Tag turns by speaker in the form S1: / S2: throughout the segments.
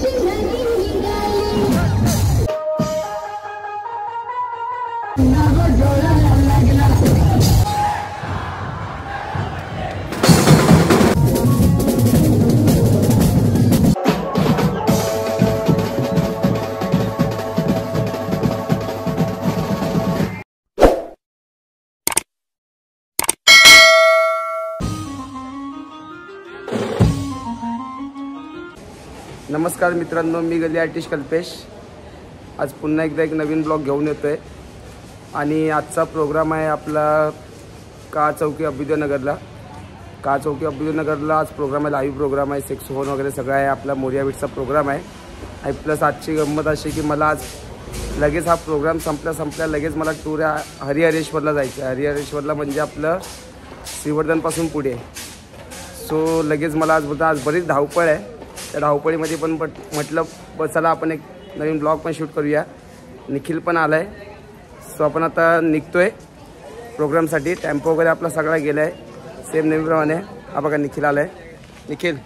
S1: 新人一 नमस्कार मित्रांनो मी गली आर्टिस्ट कल्पेश. आज पुन्हा एकदा एक नवीन ब्लॉग घेऊन येतो आहे आणि आजचा प्रोग्राम आहे आपला का चौकी अभ्युदयनगरला का चौकी अभ्युदयनगरला आज प्रोग्राम आहे लाईव्ह प्रोग्राम आहे सेक्स होन वगैरे सगळं आहे आपला मोरिया बीटचा प्रोग्राम आहे. आणि प्लस आजची गंमत अशी की मला आज लगेच हा प्रोग्राम संपल्या संपल्या लगेच मला टूर हरिहरेश्वरला जायचं आहे. हरिहरेश्वरला म्हणजे आपलं श्रीवर्धनपासून पुढे. सो लगेच मला आज बोलता आज बरीच धावपळ आहे. त्या धावपळीमध्ये पण बट म्हटलं ब चला आपण एक नवीन ब्लॉग पण शूट करूया. निखिल पण आला आहे सो आपण आता निघतो आहे प्रोग्रामसाठी. टेम्पो वगैरे आपला सगळा गेला आहे सेम नेहमीप्रमाणे हा बघा निखिल आला आहे निखिल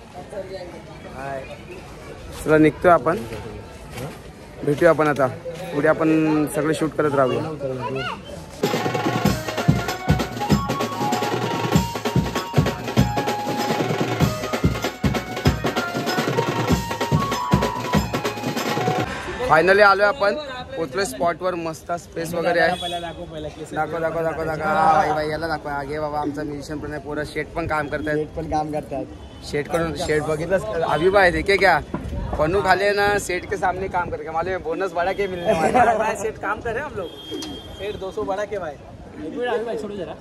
S1: चला निघतो आहे आपण. भेटूया आपण आता. पुढे आपण सगळे शूट करत राहूया. फायनली आलोय आपण. पोचलोय स्पॉटवर मस्त स्पेस वगैरे आहे. दाखव दाखव दाखव दाखव. हा, बाई बाई याला दाखवा. आगे बाबा. आमचा म्युझिशियन पण आहे. पोरं शेट पण काम करतायत.
S2: पण काम करतात
S1: शेट करून शेट बघितलं. अभी बाय देखे क्या पन्नू खाले ना सेठ के सामने काम करके मालूम बोनस बड़ा के मिलने वाला है।
S2: भाई सेट काम कर रहे हैं हम लोग सेट 200 बड़ा के भाई. एक मिनट अभी भाई छोड़ो जरा.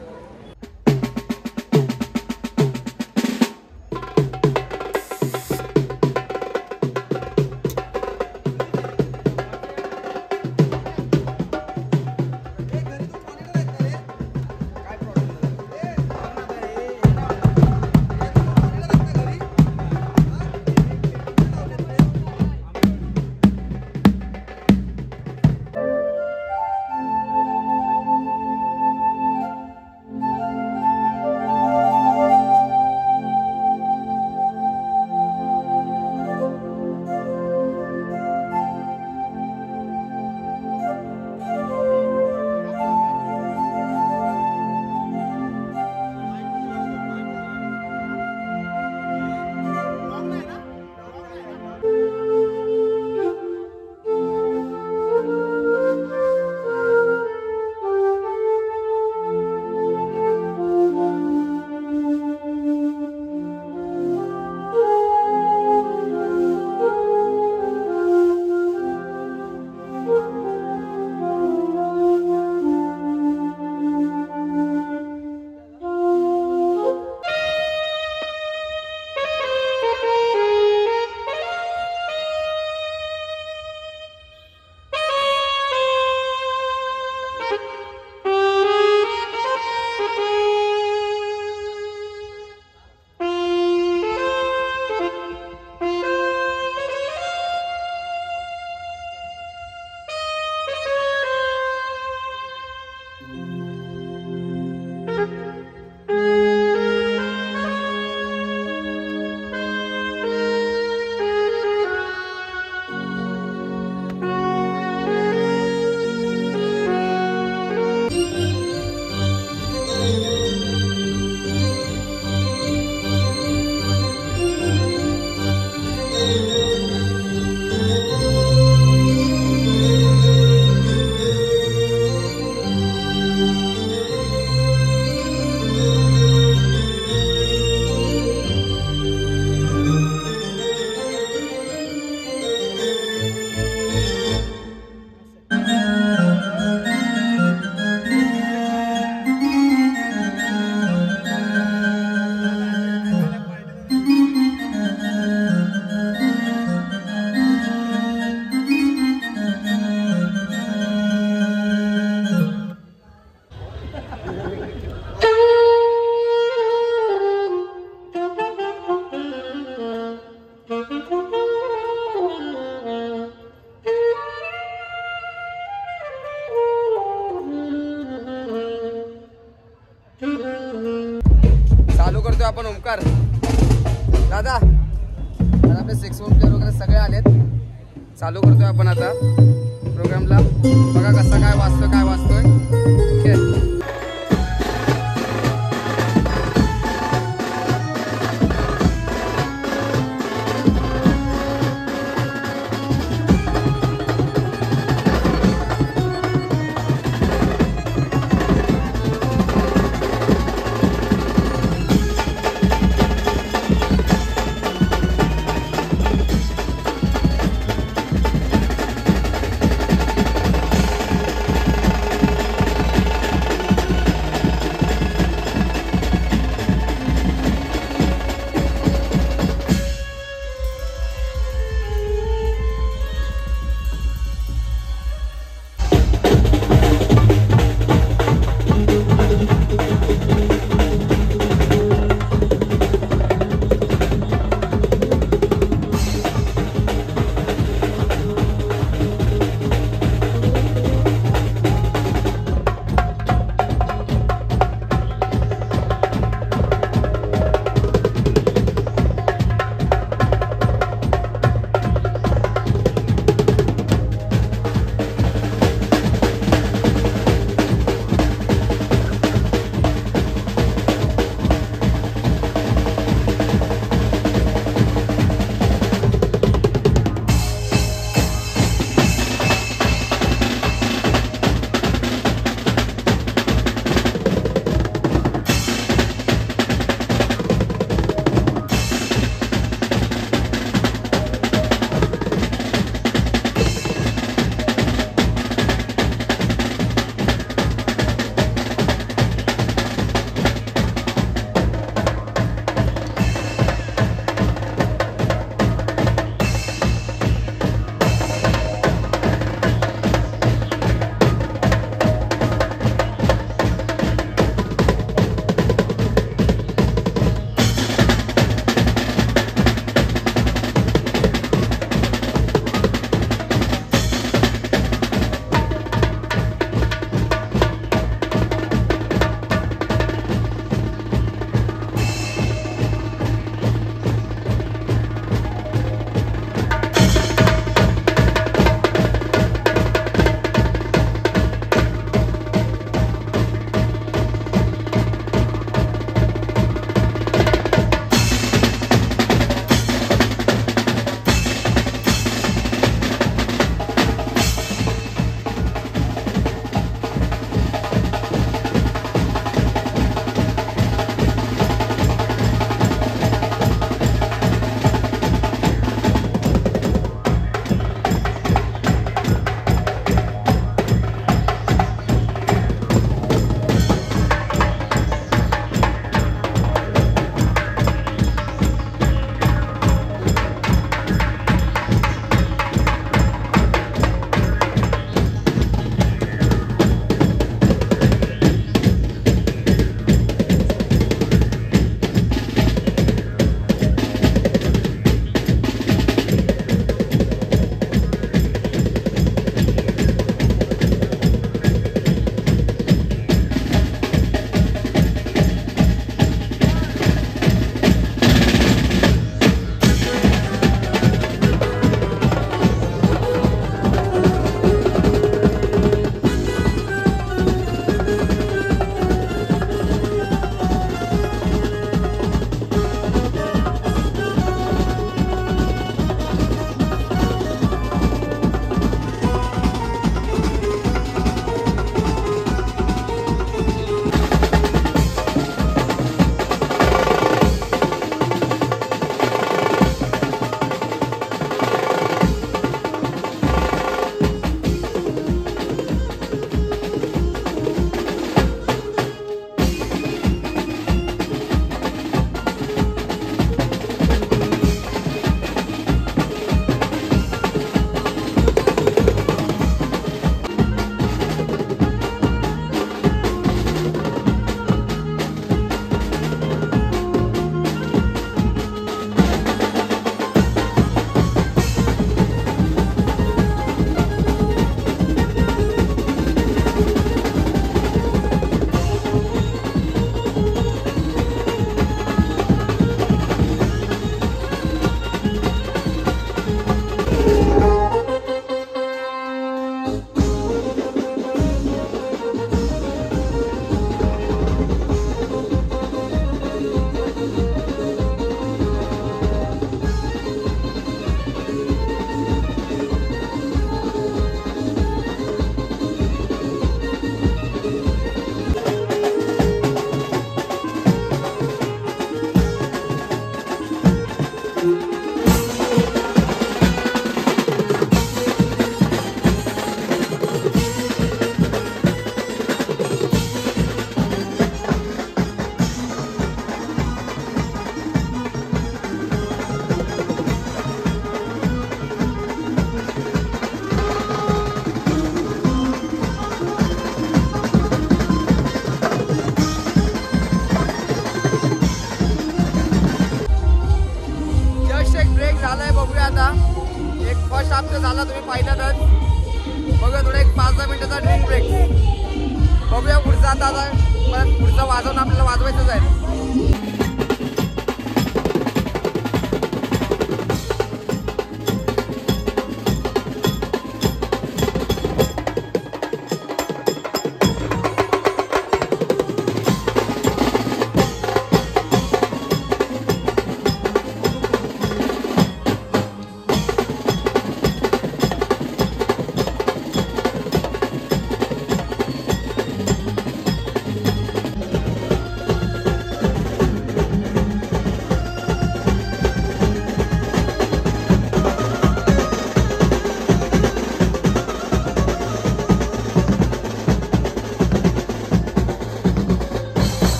S1: आता आता परत पुढचं वाजवून आपल्याला वाजवायचंच आहे.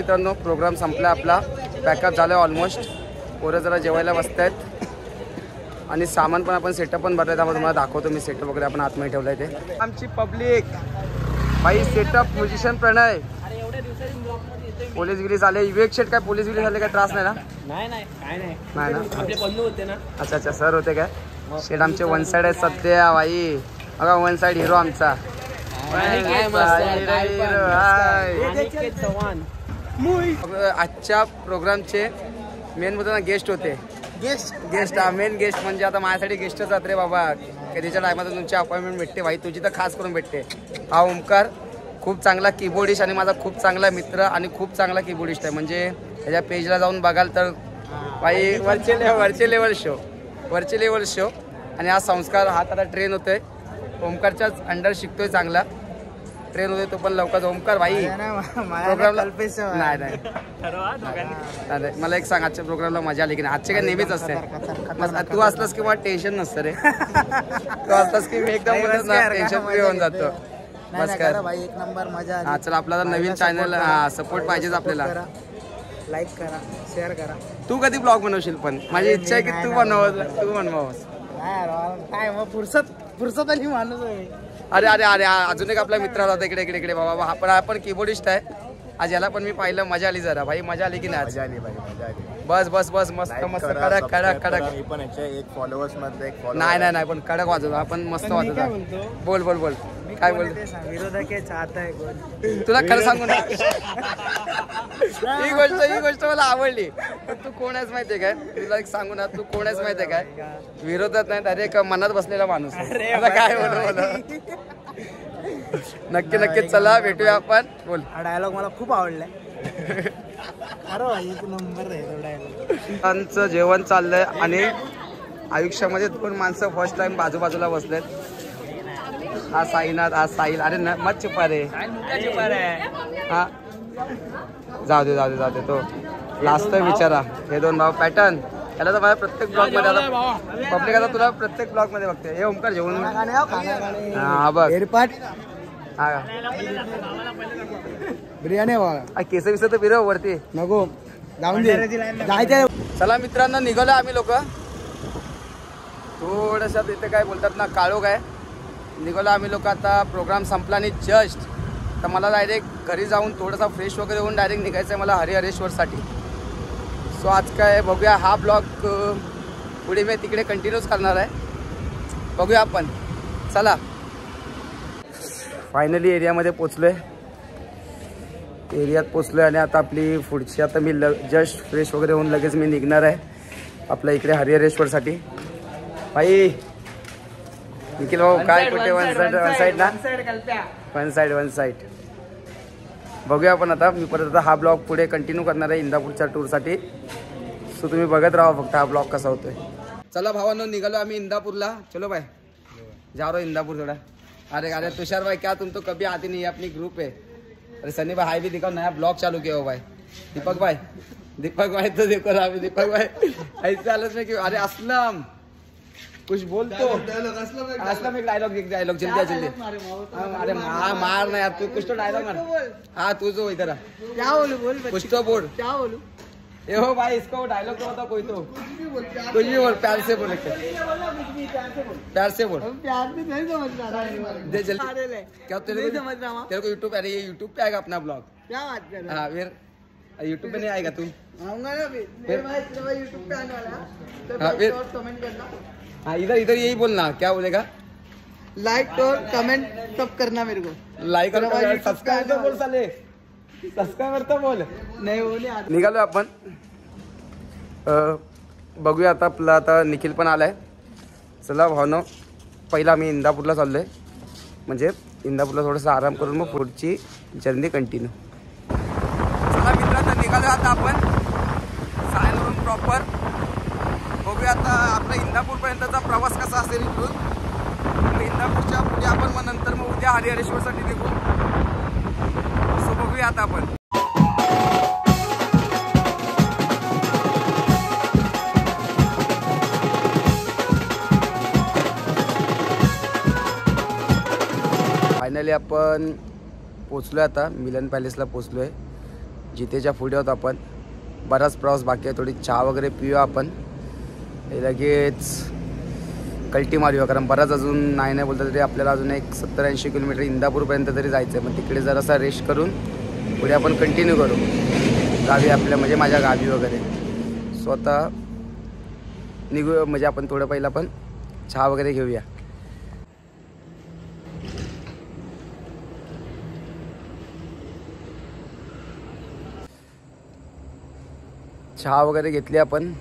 S1: मित्रांनो प्रोग्राम संपला आपला. पॅकअप झाला आहे ऑलमोस्ट पोरं जरा जेवायला बसत आहेत आणि सामान पण आपण सेटअप पण भरलं त्यामुळे तुम्हाला दाखवतो मी सेटअप वगैरे आपण आतमध्ये ठेवलं आहे ते. आमची पब्लिक बाई सेटअप म्युझिशियन प्रणय. पोलीस गिरी झाले. विवेक शेट काय पोलीस गिरी झाले काय त्रास नाही ना?
S2: नाही नाही. काय नाही.
S1: नाही ना?
S2: आपले बंधू होते ना.
S1: अच्छा अच्छा. सर होते काय? शेट आमचे वन साइड आहेत सध्या बाई बघा वन साइड हिरो आमचा.
S2: चव्हाण.
S1: आजच्या प्रोग्रामचे मेन ना गेस्ट होते.
S2: गेस्ट
S1: गेस्ट मेन गेस्ट म्हणजे आता माझ्यासाठी गेस्टच जात रे बाबा. कधीच्या टायमात तुमची अपॉइंटमेंट भेटते भाई. तुझी तर खास करून भेटते. हा ओमकार खूप चांगला कीबोर्डिस्ट आणि माझा खूप चांगला मित्र आणि खूप चांगला कीबोर्डिस्ट आहे. म्हणजे त्याच्या पेजला जाऊन बघाल तर भाई वरचे वरचे लेवल शो वरचे लेवल शो आणि हा संस्कार हा आता ट्रेन होतोय. ओमकारच्याच अंडर शिकतोय चांगला. ट्रेन होतोय तो पण लवकर ओमकार भाई प्रोग्रामला नाही नाही. नाही, नाही. मला एक सांग आजच्या प्रोग्रामला मजा आली की नाही? आजचे काय नेहमीच असते. तू असलास की मला टेन्शन नसतं रे. तू असलास की मी एकदम टेन्शन फ्री होऊन जातो. बस काय
S3: भाई एक नंबर मजा
S1: हा चल आपला नवीन चॅनल सपोर्ट पाहिजेच आपल्याला.
S3: लाईक करा शेअर करा.
S1: तू कधी ब्लॉग बनवशील पण? माझी इच्छा आहे की तू बनव तू बनवावस.
S3: काय मग फुरसत फुरसत आणि माणूस आहे.
S1: अरे अरे अरे अजून एक आपला मित्र होता इकडे इकडे इकडे बाबा आपण पण कीबोर्डिस्ट आहे. आज याला पण मी पाहिलं मजा आली जरा. भाई मजा आली की नाही आज?
S4: मजा आली भाई मजा आली.
S1: बस बस बस मस्त मस्त कडक कडक. कडक.
S4: मी पण याच्या एक फॉलोअर्स मधले एक follower
S1: नाही नाही पण कडक वाजवतो. आपण मस्त वाजवतो. बोल बोल बोल.
S3: मी
S1: काय बोल.
S3: विरोधक चाहता कोण?
S1: तुला खरं सांगू ना. ही गोष्ट ही गोष्ट मला आवडली. पण तू कोण आहेस माहितीये काय? तुला एक सांगू ना तू कोण आहेस माहितीये काय? विरोधात नाही डायरेक्ट मनात बसलेला माणूस आहे. आता काय बोलू बोल? नक्की नक्की चला भेटूया आपण. बोल.
S3: हा डायलॉग मला खूप आवडलाय.
S1: आमचं जेवण चाललंय आणि आयुष्यामध्ये दोन माणसं फर्स्ट टाइम बाजूबाजूला बसलेत. हा साईनाथ हा साहिल. अरे न मत चुपा रे हा. जाऊ दे जाऊ दे जाऊ दे तो. लास्ट बिचारा हे दोन भाऊ पॅटर्न याला तर माझ्या प्रत्येक ब्लॉगमध्ये आता पब्लिक आता तुला प्रत्येक ब्लॉगमध्ये बघते. हे ओमकार जेवण. हा बघ. हा.
S3: बिर्याणी
S1: हा, केस विस तर फिरव वरती.
S3: नको. जाऊन दे. जायचं
S1: चला मित्रांनो निघालो आम्ही लोक. थोडंसं तिथे काय बोलतात ना काळोख आहे. निघालो आम्ही लोक आता. प्रोग्राम संपला आणि जस्ट तर मला डायरेक्ट घरी जाऊन थोडासा फ्रेश वगैरे होऊन डायरेक्ट निघायचं आहे मला हरिहरेश्वरसाठी सो आज काय बघूया हा ब्लॉग पुढे मी तिकडे कंटिन्यूच करणार आहे. बघूया आपण. चला. फायनली एरियामध्ये पोचलो आहे एरियात पोचलो आहे आणि आता आपली पुढची आता मी ल जस्ट फ्रेश वगैरे होऊन लगेच मी निघणार आहे. आपल्या इकडे हरिहरेश्वरसाठी. भाई निखिल भाऊ काय कुठे? वन साईड वन साईड ना? वन साईड वन साईड बघूया आपण आता. मी परत आता हा ब्लॉग पुढे कंटिन्यू करणार आहे इंदापूरच्या टूरसाठी सो तुम्ही बघत राहा फक्त हा ब्लॉग कसा होतोय. चला भावांनो निघालो आम्ही इंदापूरला. चलो भाई जा हूँ इंदापुर थोड़ा. अरे अरे तुषार भाई क्या तुम तो कभी आती नहीं है अपनी ग्रुप है अरे सनी भाई हाई भी दिखाओ नया ब्लॉग चालू किया हो। भाई दीपक भाई दीपक भाई तो देखो ना अभी दीपक भाई ऐसे हालत में क्यों? अरे असलम। कुछ बोल तो। असलम एक डायलॉग एक डायलॉग जल्दी जल्दी। अरे मार मार ना यार तू कुछ तो डायलॉग मार। हाँ तू जो इधर आ।
S3: क्या बोलू बोल
S1: कुछ तो बोल।
S3: क्या बोलू?
S1: ए हो भाई इसको डायलॉग तो बताओ कोई तो। कुछ भी बोल प्यार से बोल प्यार से बोल।
S3: प्यार भी नहीं समझ रहा
S1: जल्दी। क्या तेरे को
S3: समझ रहा
S1: तेरे को यूट्यूब अरे ये यूट्यूब पे आएगा अपना ब्लॉग
S3: क्या बात कर रहा
S1: हाँ? फिर। यूट्यूब पे नहीं आएगा तू।
S3: आऊँगा ना अभी मेरे भाई तेरा भाई यूट्यूब पे आने वाला है। तो
S1: हाँ, फिर-
S3: कमेंट करना।
S1: हाँ इधर इधर यही बोलना क्या बोलेगा?
S3: लाइक और कमेंट सब करना मेरे को। लाइक और YouTube आने
S1: तर बोल साले। सबस्क्राईबर तर बोल.
S3: नाही वो
S1: निघालो आपण. बघूया आता आपला आता निखिल पण आलाय. चला भावनं पहिला आम्ही इंदापूरला चाललोय. म्हणजे इंदापूरला थोडंसं आराम करून मग पुढची जर्नी कंटिन्यू चला मित्रांनो निघालो आता आपण. सायनवरून प्रॉपर बघूया आता आपला इंदापूरपर्यंतचा प्रवास कसा असेल इथून. इंदापूरच्या पुढे आपण मग नंतर मग उद्या हरिहरेश्वरसाठी फायनली आपण पोचलो आहे आता. मिलन पॅलेसला पोचलो आहे जितेच्या पुढे आहोत आपण. बराच प्रवास बाकी आहे. थोडी चहा वगैरे पिऊया आपण. लगेच कल्टी मारूया. कारण बराच अजून नाही नाही बोलता तरी आपल्याला अजून एक सत्तर ऐंशी किलोमीटर इंदापूरपर्यंत तरी जायचं आहे मग तिकडे जरासा रेस्ट करून पुढे आपण कंटिन्यू करू. गावी आपल्या म्हणजे माझ्या गावी वगैरे. स्वतः निघू म्हणजे आपण थोडं पहिलं पण चहा वगैरे घेऊया. चहा वगैरे घेतली आपण.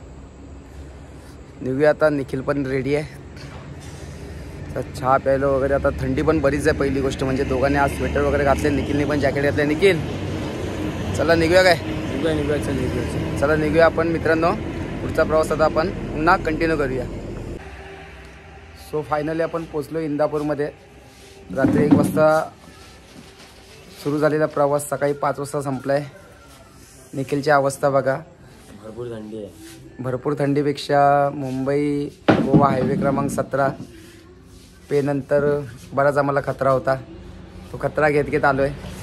S1: निघूया आता निखिल पण रेडी आहे. तर चहा प्यायलो वगैरे आता थंडी पण बरीच आहे पहिली गोष्ट म्हणजे. दोघांनी आज स्वेटर वगैरे घातले निखिलने पण जॅकेट घातले. निखिल चला निघूया काय?
S2: निघूया निघूया चल निघूया चल.
S1: चला निघूया आपण मित्रांनो. पुढचा प्रवास आता आपण पुन्हा कंटिन्यू करूया. सो फायनली आपण पोचलो इंदापूरमध्ये. रात्री एक वाजता सुरू झालेला प्रवास सकाळी पाच वाजता संपला आहे निखिलची अवस्था बघा.
S2: भरपूर थंडी आहे.
S1: भरपूर थंडीपेक्षा मुंबई गोवा हायवे क्रमांक सतरा. पे नंतर बराच आम्हाला खतरा होता. तो खतरा घेत घेत आलो आहे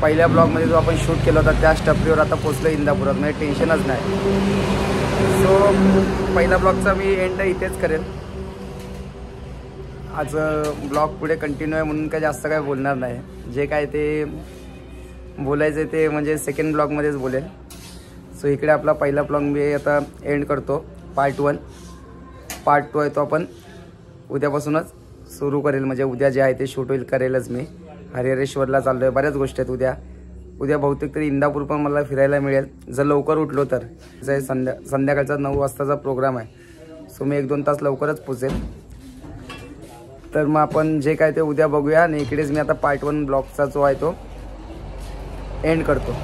S1: पहिल्या ब्लॉगमध्ये जो आपण शूट केला होता त्या टपरीवर आता पोचलो इंदापुरात. म्हणजे टेन्शनच नाही. सो पहिल्या ब्लॉगचा मी एंड इथेच करेल. आज ब्लॉग पुढे कंटिन्यू आहे म्हणून काय जास्त काय बोलणार नाही. जे काय ते बोलायचं आहे ते म्हणजे सेकंड ब्लॉगमध्येच बोलेल. सो इकडे आपला पहिला प्लॉग मी आता एंड करतो. पार्ट वन पार्ट टू आहे तो आपण उद्यापासूनच सुरू करेल. म्हणजे उद्या जे आहे ते शूट होईल करेलच मी. हरिहरेश्वरला चाललो आहे बऱ्याच गोष्टी आहेत उद्या. उद्या बहुतेक तरी इंदापूर पण मला फिरायला मिळेल. जर लवकर उठलो तर. जे संध्या संध्याकाळचा नऊ वाजताचा प्रोग्राम आहे. सो मी एक दोन तास लवकरच पोचेल. तर मग आपण जे काय ते उद्या बघूया. आणि इकडेच मी आता पार्ट वन ब्लॉगचा जो आहे तो एंड करतो.